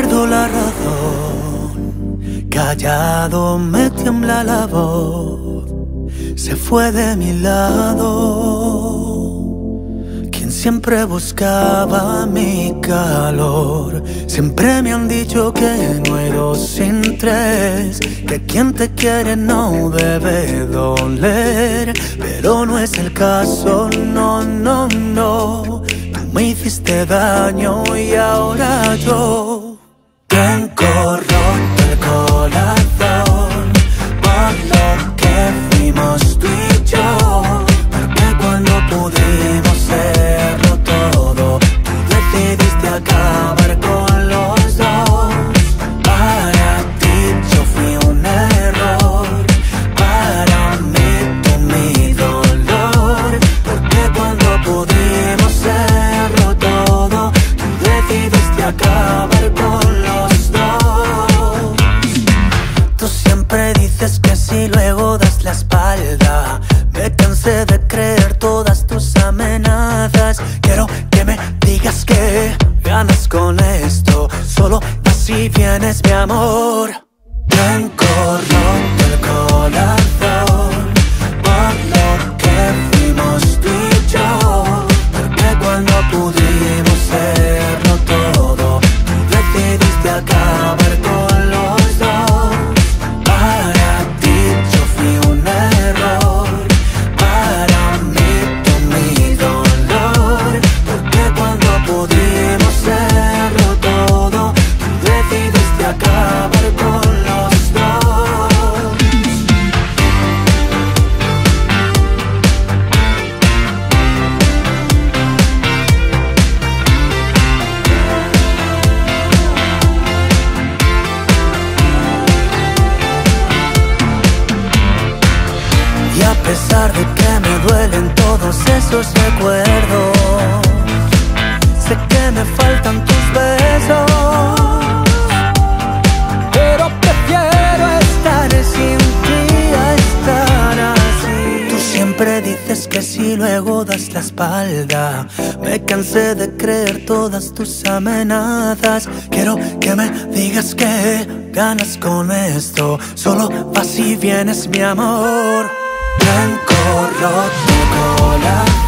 Pierdo la razón, callado me tiembla la voz, se fue de mi lado. Quien siempre buscaba mi calor, siempre me han dicho que no hay dos sin tres, que quien te quiere no debe doler, pero no es el caso, no, no, no. Me hiciste daño y ahora yo siempre dices que si luego das la espalda. Me cansé de creer todas tus amenazas. Quiero que me digas que ganas con esto. Solo así vienes, mi amor. Tengo roto pesar de que me duelen todos esos recuerdos, sé que me faltan tus besos. Pero prefiero estar sin ti a estar así. Tú siempre dices que si luego das la espalda. Me cansé de creer todas tus amenazas. Quiero que me digas que ganas con esto. Solo vas y vienes, mi amor. Blanco roto corazón